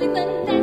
with a